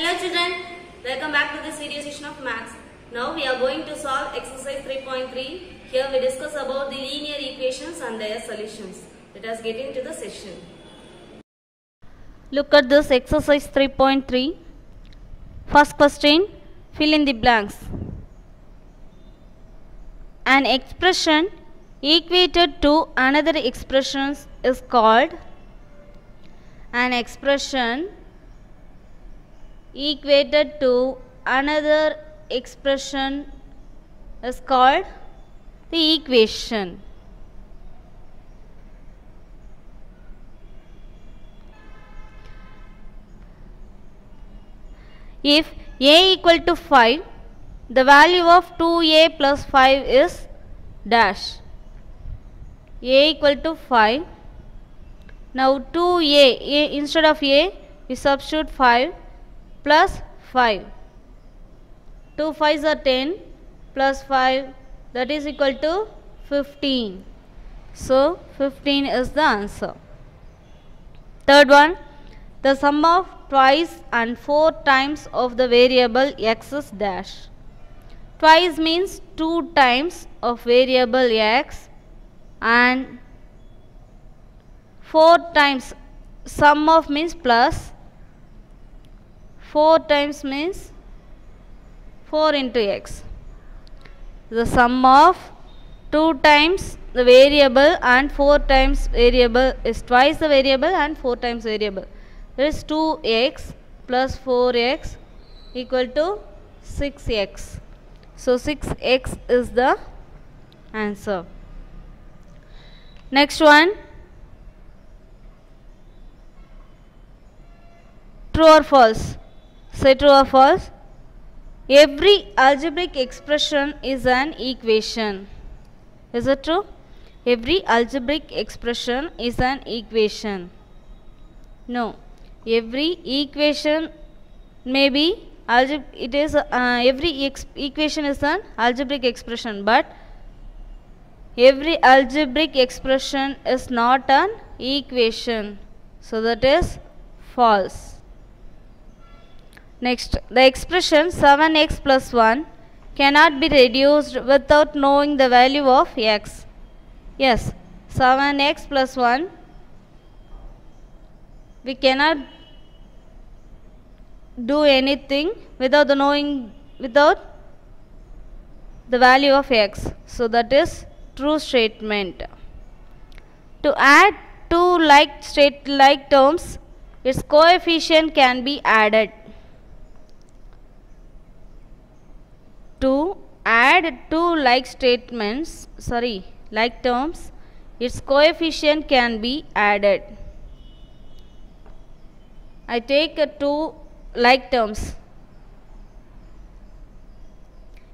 Hello children, welcome back to the serious session of maths. Now we are going to solve exercise 3.3. Here we discuss about the linear equations and their solutions. Let us get into the session. Look at this exercise 3.3. First question fill in the blanks. An expression equated to another expression is called an expression equated to another expression is called the equation. If a equal to 5, the value of 2a plus 5 is dash. a equal to 5. Now 2a, a instead of a, we substitute 5 plus 5. 2 5s are 10 plus 5 that is equal to 15. So 15 is the answer. Third one, the sum of twice and four times of the variable x is dash. Twice means two times of variable x and four times sum of means plus four times means 4 into x. The sum of 2 times the variable and 4 times variable is twice the variable and 4 times variable. That is 2x plus 4x equal to 6x. So 6x is the answer. Next one. True or false? Say true or false. Every algebraic expression is an equation. Is it true? Every algebraic expression is an equation. No. Every equation may be algebra it is uh, every equation is an algebraic expression but every algebraic expression is not an equation. So that is false. Next, the expression 7x plus 1 cannot be reduced without knowing the value of x. Yes, 7x plus 1 we cannot do anything without the knowing without the value of x. So that is true statement. To add two like straight like terms, its coefficient can be added. To add two like statements sorry like terms its coefficient can be added. I take a two like terms.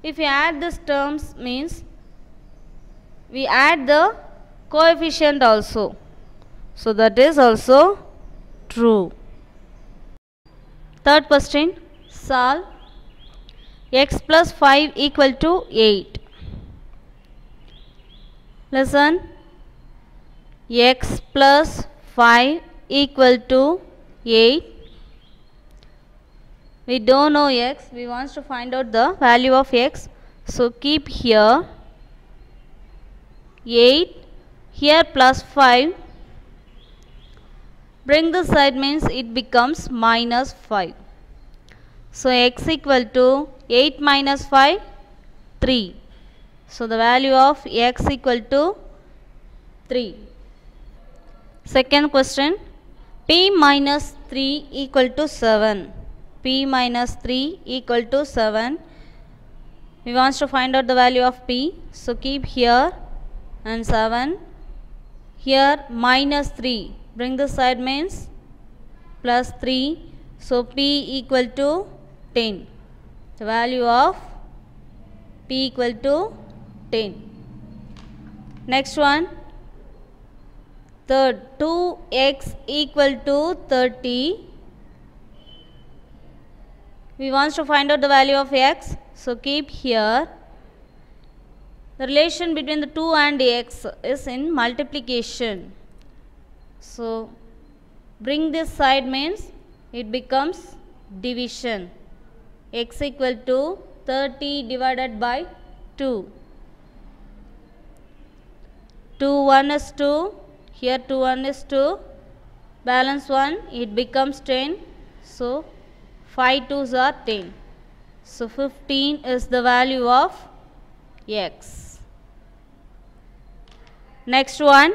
If we add these terms means we add the coefficient also. So that is also true. Third question solve x plus 5 equal to 8. Listen, x plus 5 equal to 8. We don't know x, we want to find out the value of x. So keep here 8, here plus 5. Bring this side means it becomes minus 5. So x equal to 8 minus 5, 3. So the value of x equal to 3. Second question, p minus 3 equal to 7. p minus 3 equal to 7. We want to find out the value of p. So keep here and 7. Here minus 3. Bring this side means plus 3. So p equal to 10. The value of p equal to 10. Next one. Third, 2x equal to 30. We want to find out the value of x. So keep here. The relation between the 2 and x is in multiplication. So bring this side means it becomes division x equal to 30 divided by 2 2 1 is 2 here 2 1 is 2 balance 1 it becomes 10 so 5 2s are 10 so 15 is the value of x. Next one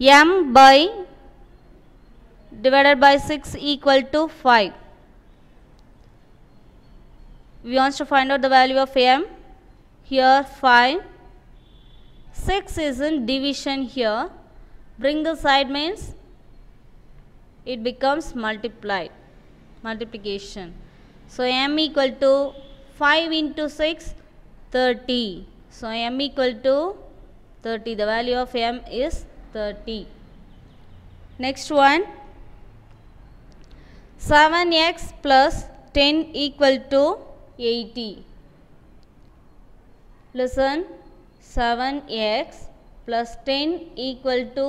m by divided by 6 equal to 5 we want to find out the value of m. Here 5 6 is in division here. Bring the side means it becomes multiplied multiplication. So m equal to 5 into 6 30 so m equal to 30 the value of m is 30 next one. 7x plus 10 equal to 80 listen 7x plus 10 equal to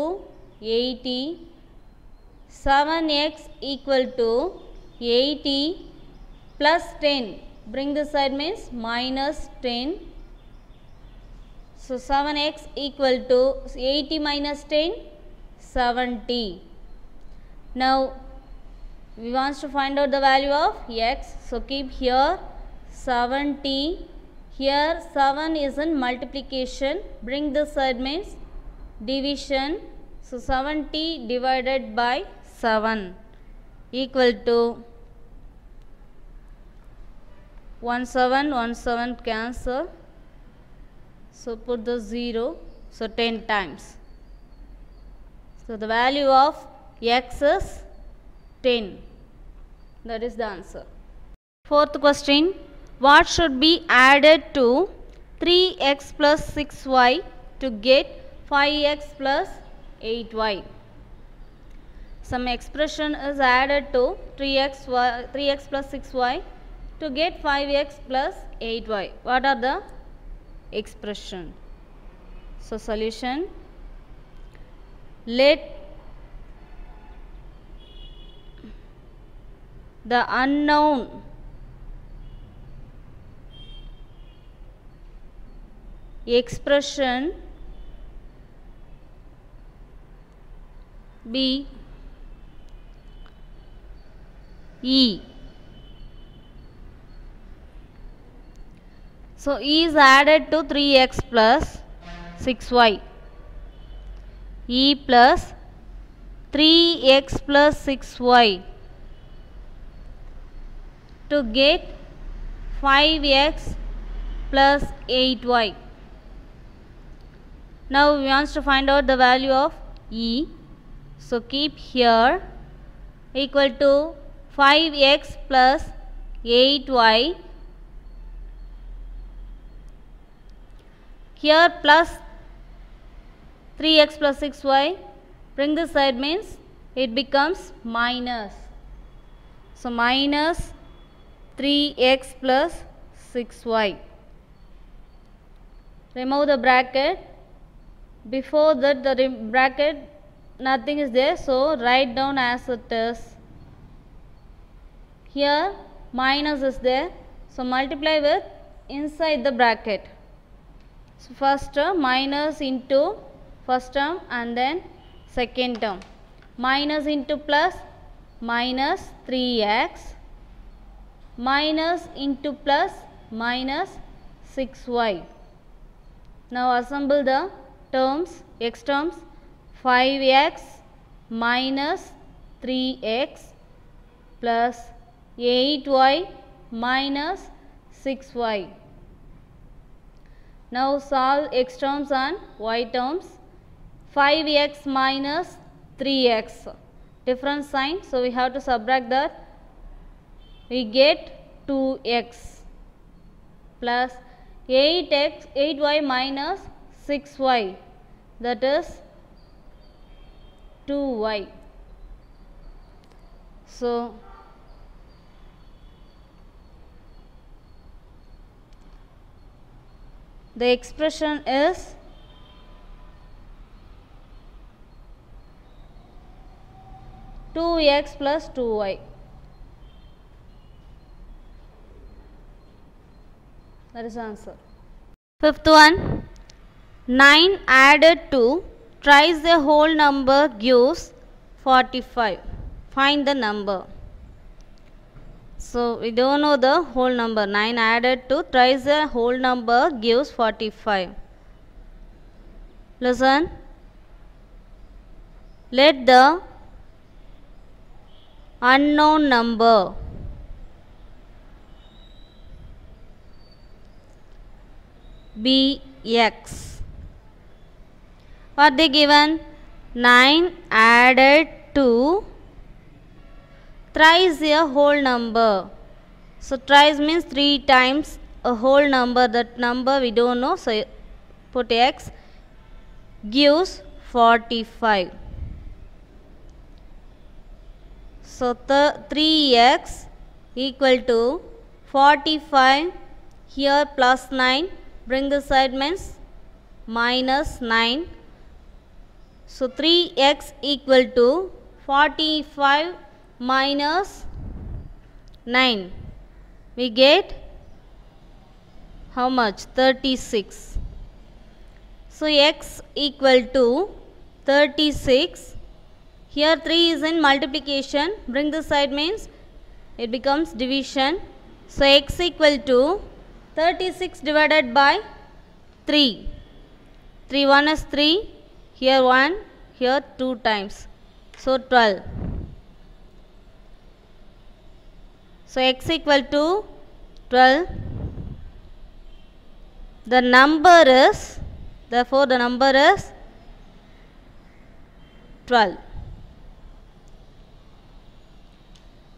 80 7x equal to 80 plus 10 bring this side means minus 10 so 7x equal to 80 minus 10 70 now we want to find out the value of x. So keep here 70 here 7 is in multiplication. Bring this side means division. So 70 divided by 7 equal to 1 7 1 7 cancel. So put the 0 so 10 times. So the value of x is 10 that is the answer. Fourth question what should be added to 3x plus 6y to get 5x plus 8y some expression is added to 3x, y, 3x plus 6y to get 5x plus 8y. What are the expression? So solution let the unknown expression be E. So, E is added to 3x plus 6y. E plus 3x plus 6y to get 5x plus 8y. Now, we want to find out the value of E. So, keep here equal to 5x plus 8y here plus 3x plus 6y bring this side means it becomes minus. So minus 3x plus 6y remove the bracket before that the bracket nothing is there so write down as it is. Here minus is there so multiply with inside the bracket. So first term minus into first term and then second term. Minus into plus minus 3x minus into plus minus 6y now assemble the terms x terms 5x minus 3x plus 8y minus 6y. Now solve x terms and y terms. 5x minus 3x. Different sign. So we have to subtract that. We get 2x plus 8x 8y minus 6y that is 2y. So, the expression is two x plus two y. That is answer. Fifth one. 9 added to thrice the whole number gives 45. Find the number. So we don't know the whole number. 9 added to thrice the whole number gives 45. Listen. Let the unknown number be x. What they given? 9 added to thrice a whole number. So thrice means 3 times a whole number. That number we don't know. So put x gives 45. So the 3x equal to 45 here plus 9 bring the side means minus 9. So 3x equal to 45 minus 9. We get how much? 36. So x equal to 36. Here 3 is in multiplication. Bring this side means it becomes division. So x equal to 36 divided by 3. 3 1 is 3. Here 1. Here 2 times. So 12. So x equal to 12. The number is, therefore the number is 12.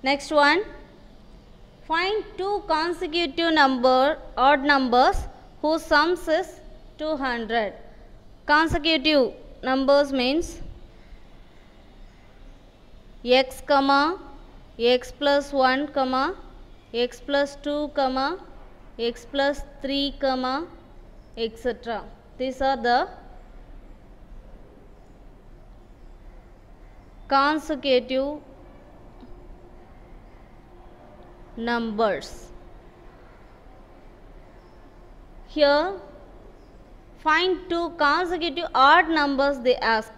Next one. Find two consecutive number odd numbers whose sums is 200. Consecutive numbers means x comma x plus 1 comma x plus 2 comma x plus 3 comma etc. These are the consecutive numbers. Here find two consecutive odd numbers they ask.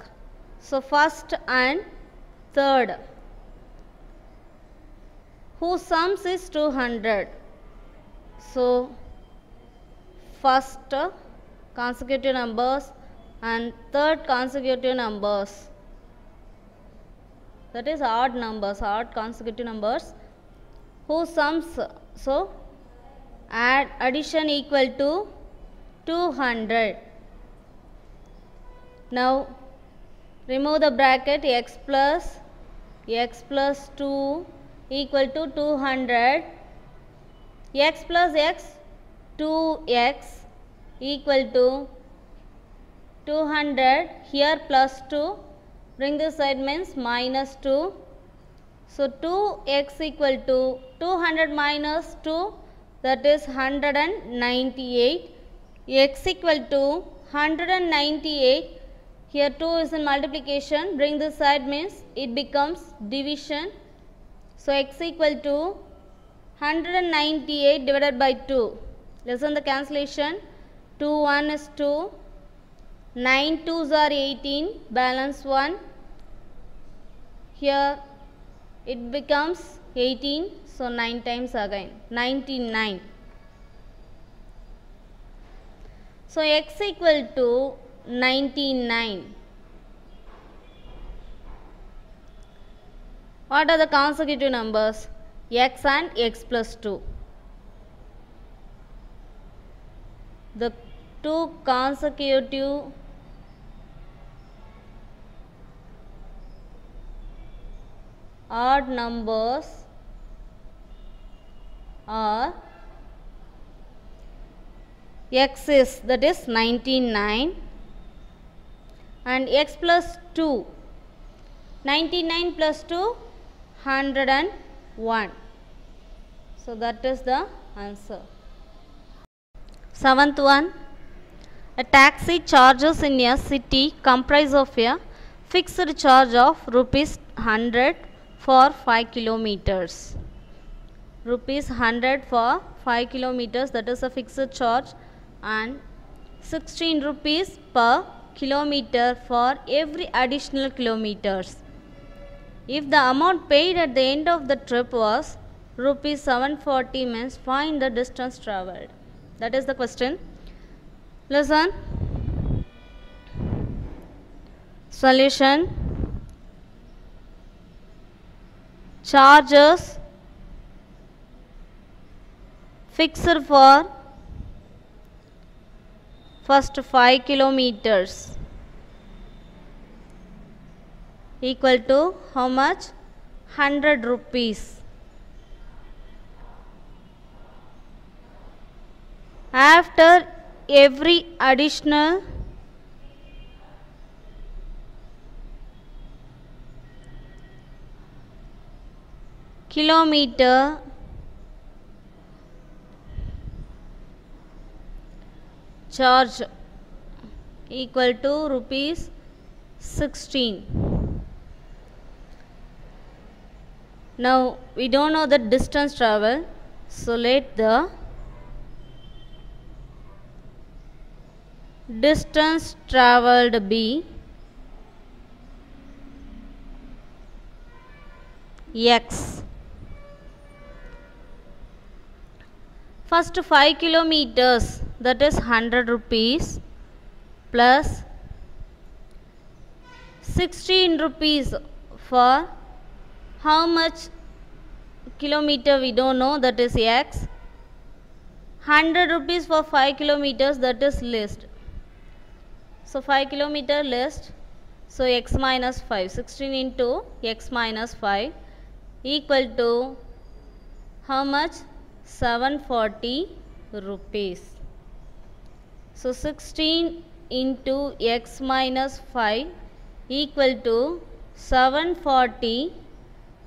So first and third whose sums is 200. So first consecutive numbers and third consecutive numbers that is odd numbers odd consecutive numbers whose sums so add addition equal to 200 now remove the bracket x plus x plus 2 equal to 200 x plus x 2x equal to 200 here plus 2 bring this side means minus 2 so 2x equal to 200 minus 2 that is 198 x equal to 198 here 2 is in multiplication. Bring this side means it becomes division. So x equal to 198 divided by 2 listen the cancellation. 2 1 is 2 9 2s are 18 balance 1 here it becomes 18 so 9 times again. 99 so x equal to 99 what are the consecutive numbers? X and x plus 2 the two consecutive odd numbers are x is that is 99 and x plus 2 99 plus 2 101 so that is the answer. Seventh one a taxi charges in a city comprise of a fixed charge of rupees 100 for 5 kilometers. rupees 100 for 5 kilometers that is a fixed charge and 16 rupees per kilometer for every additional kilometers. If the amount paid at the end of the trip was rupees 740 means find the distance traveled. That is the question. Listen. Solution. Charges fixed for first 5 kilometers equal to how much? 100 rupees. After every additional kilometer charge equal to rupees 16 now we don't know the distance travel so let the distance traveled be x first 5 kilometers that is 100 rupees plus 16 rupees for how much kilometer we don't know that is x. 100 rupees for 5 kilometers that is list. So 5 kilometer list so x minus 5 16 into x minus 5 equal to how much 740 rupees. So 16 into x minus 5 equal to 740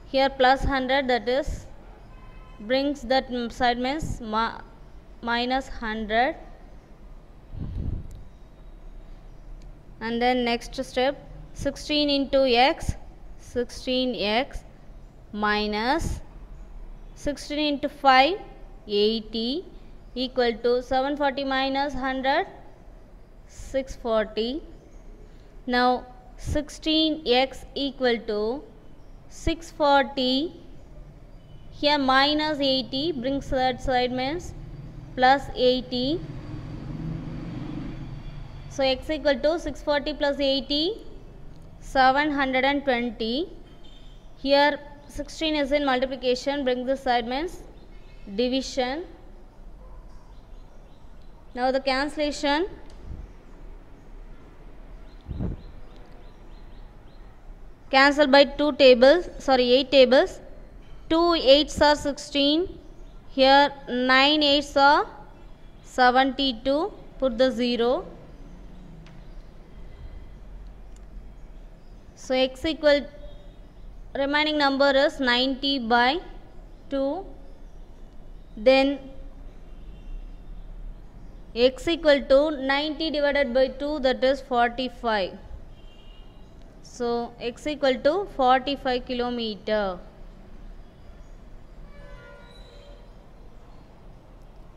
here plus 100 that is brings that side means minus 100 and then next step 16 into x 16x minus 16 into 5 80 equal to 740 minus 100 640 now 16x equal to 640 here minus 80 brings that side means plus 80 so x equal to 640 plus 80 720 here 16 is in multiplication bring this side means division. Now the cancellation. Cancel by 2 tables sorry 8 tables. 2 8s are 16 here 9 8s are 72 put the 0 so x equal remaining number is 90 by 2 then x equal to 90 divided by 2 that is 45 so x equal to 45 kilometer.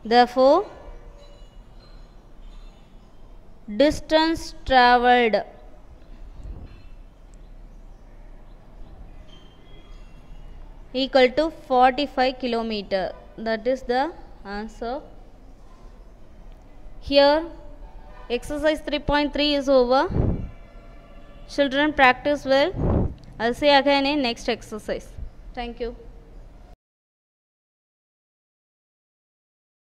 Therefore distance traveled. Equal to 45 kilometer that is the answer. Here exercise 3.3 is over. Children practice well. I'll see again in next exercise. Thank you